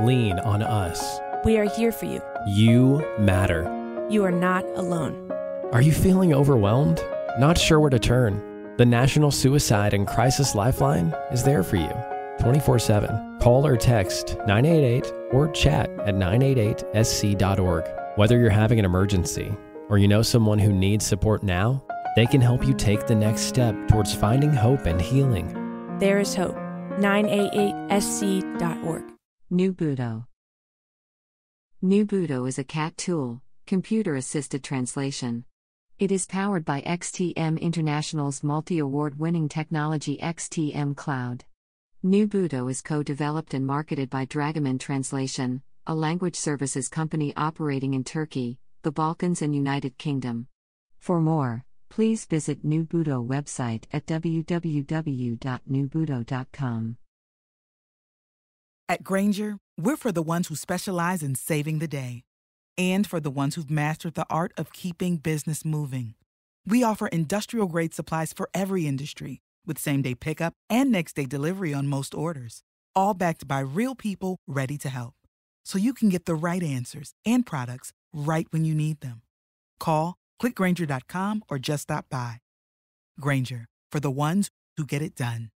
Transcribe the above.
lean on us. We are here for you. You matter. You are not alone. Are you feeling overwhelmed? Not sure where to turn? The National Suicide and Crisis Lifeline is there for you 24 7. Call or text 988 or chat at 988sc.org. Whether you're having an emergency or you know someone who needs support now, they can help you take the next step towards finding hope and healing. There is hope. 988sc.org. Nubuto. New Budo is a CAT tool, computer assisted translation. It is powered by XTM International's multi award winning technology XTM Cloud. Nubuto is co developed and marketed by Dragoman Translation, a language services company operating in Turkey, the Balkans, and United Kingdom. For more, please visit Nubuto website at www.nubuto.com. At Grainger, we're for the ones who specialize in saving the day and for the ones who've mastered the art of keeping business moving. We offer industrial grade supplies for every industry with same day pickup and next day delivery on most orders, all backed by real people ready to help. So you can get the right answers and products right when you need them. Call, clickgranger.com, or just stop by. Grainger, for the ones who get it done.